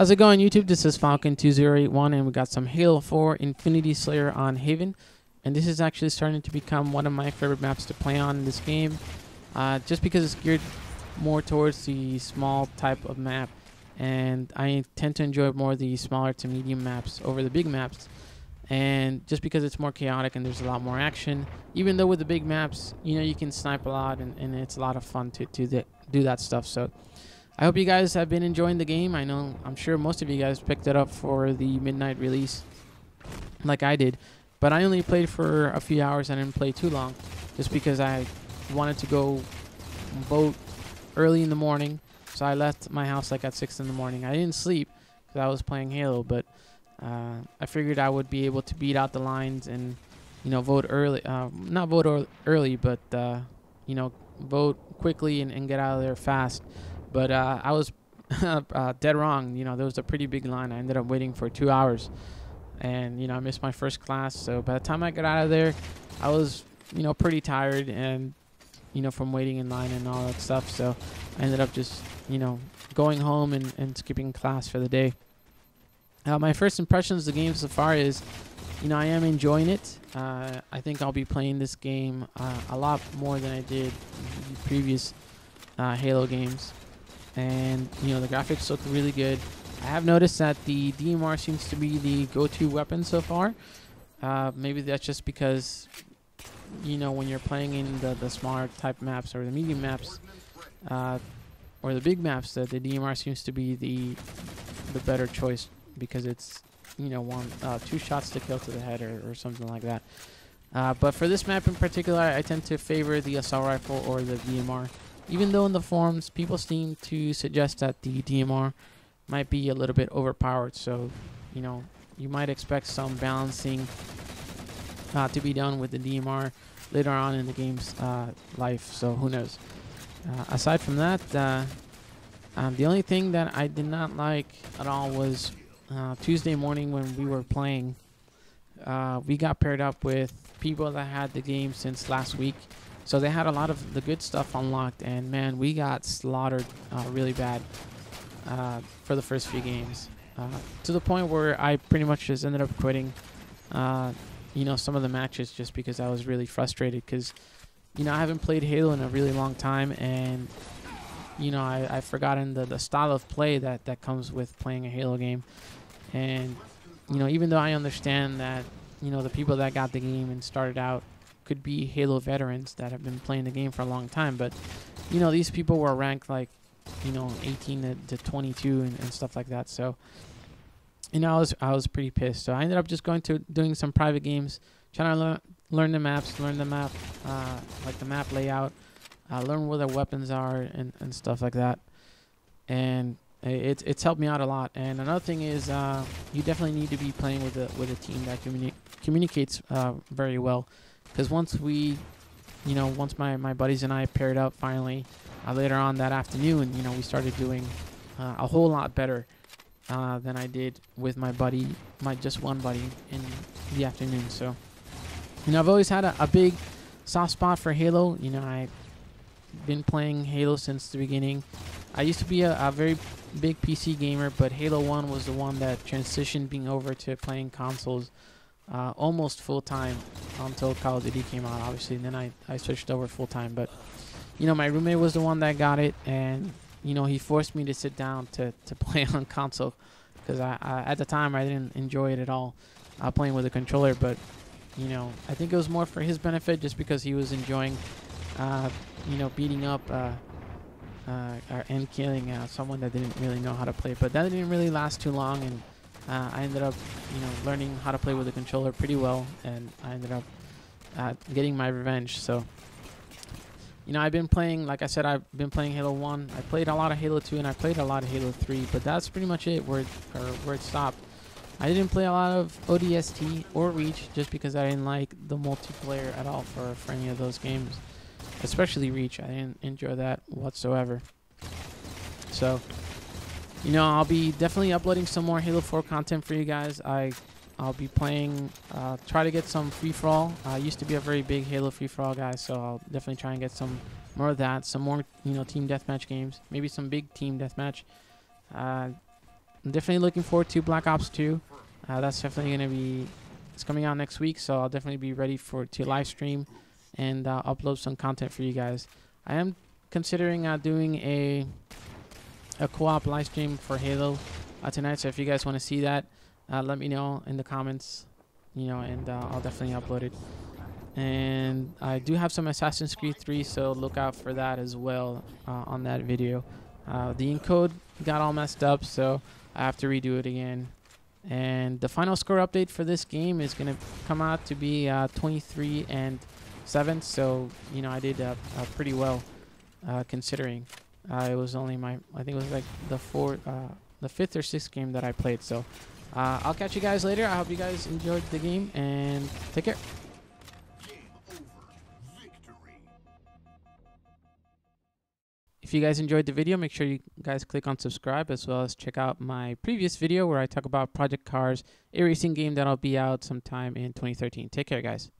How's it going, YouTube? This is Falcon2081, and we got some Halo 4 Infinity Slayer on Haven. And this is actually starting to become one of my favorite maps to play on in this game, uh, just because it's geared more towards the small type of map. And I tend to enjoy more the smaller to medium maps over the big maps. And just because it's more chaotic and there's a lot more action, even though with the big maps, you know, you can snipe a lot and, and it's a lot of fun to, to do that stuff. So I hope you guys have been enjoying the game. I know, I'm sure most of you guys picked it up for the midnight release like I did. But I only played for a few hours. I didn't play too long just because I wanted to go boat early in the morning. So I left my house like at 6 in the morning. I didn't sleep because I was playing Halo, but uh, I figured I would be able to beat out the lines and, you know, vote early. Uh, not vote early, but, uh, you know, vote quickly and, and get out of there fast. But uh, I was uh, dead wrong. You know, there was a pretty big line. I ended up waiting for two hours, and you know, I missed my first class. So by the time I got out of there, I was you know pretty tired and you know from waiting in line and all that stuff. So I ended up just you know going home and, and skipping class for the day. Uh, my first impressions of the game so far is, you know, I am enjoying it. Uh, I think I'll be playing this game uh, a lot more than I did previous uh, Halo games and you know the graphics look really good. I have noticed that the DMR seems to be the go-to weapon so far. Uh, maybe that's just because you know when you're playing in the, the smaller type maps or the medium maps uh, or the big maps, that the DMR seems to be the the better choice because it's you know one uh, two shots to kill to the head or, or something like that. Uh, but for this map in particular, I tend to favor the assault rifle or the DMR. Even though in the forums people seem to suggest that the DMR might be a little bit overpowered, so you know you might expect some balancing uh, to be done with the DMR later on in the game's uh, life. So who knows? Uh, aside from that, uh, um, the only thing that I did not like at all was uh, Tuesday morning when we were playing. Uh, we got paired up with people that had the game since last week so they had a lot of the good stuff unlocked, and man, we got slaughtered uh, really bad uh, for the first few games. Uh, to the point where I pretty much just ended up quitting, uh, you know, some of the matches just because I was really frustrated. Because, you know, I haven't played Halo in a really long time, and you know, I, I've forgotten the, the style of play that, that comes with playing a Halo game. And, you know, even though I understand that, you know, the people that got the game and started out could be Halo veterans that have been playing the game for a long time. But, you know, these people were ranked like, you know, 18 to, to 22 and, and stuff like that. So, you know, I was I was pretty pissed. So I ended up just going to doing some private games, trying to learn learn the maps, learn the map, uh, like the map layout, uh, learn where the weapons are and, and stuff like that. And it's it's helped me out a lot. And another thing is, uh, you definitely need to be playing with a with a team that communi communicates uh, very well. Because once we, you know, once my, my buddies and I paired up finally uh, later on that afternoon, you know, we started doing uh, a whole lot better uh, than I did with my buddy, my just one buddy in the afternoon. So, you know, I've always had a, a big soft spot for Halo. You know, I've been playing Halo since the beginning. I used to be a, a, very big PC gamer, but Halo 1 was the one that transitioned being over to playing consoles uh, almost full time until Call of Duty came out, obviously. And then I, I switched over full time. But, you know, my roommate was the one that got it. And, you know, he forced me to sit down to, to play on console. Because I, I, at the time, I didn't enjoy it at all uh, playing with a controller. But, you know, I think it was more for his benefit just because he was enjoying, uh, you know, beating up uh, uh and killing uh, someone that didn't really know how to play. But that didn't really last too long. And uh, I ended up, you know, learning how to play with the controller pretty well, and I ended up uh, getting my revenge. So, you know, I've been playing, like I said, I've been playing Halo 1. I played a lot of Halo 2, and I played a lot of Halo 3, but that's pretty much it where it, or where it stopped. I didn't play a lot of ODST or Reach just because I didn't like the multiplayer at all for, for any of those games. Especially Reach. I didn't enjoy that whatsoever. So, you know, I'll be definitely uploading some more Halo 4 content for you guys. I, I'll be playing, uh, try to get some free-for-all. I used to be a very big Halo free-for-all guy, so I'll definitely try and get some more of that. Some more, you know, team deathmatch games. Maybe some big team deathmatch. Uh, I'm definitely looking forward to Black Ops 2. Uh, that's definitely going to be it's coming out next week, so I'll definitely be ready for to live stream and uh, upload some content for you guys. I am considering uh, doing a a co-op live stream for Halo uh, tonight. So if you guys want to see that, uh, let me know in the comments. You know, and uh, I'll definitely upload it. And I do have some Assassin's Creed 3, so look out for that as well uh, on that video. Uh, the encode got all messed up, so I have to redo it again. And the final score update for this game is going to come out to be uh, 23 and 7. So, you know, I did pretty well considering. Uh, it was only my, I think it was like the fourth, uh, the fifth or sixth game that I played. So, uh, I'll catch you guys later. I hope you guys enjoyed the game and take care. If you guys enjoyed the video, make sure you guys click on subscribe as well as check out my previous video where I talk about Project Cars, a racing game that'll be out sometime in 2013. Take care, guys.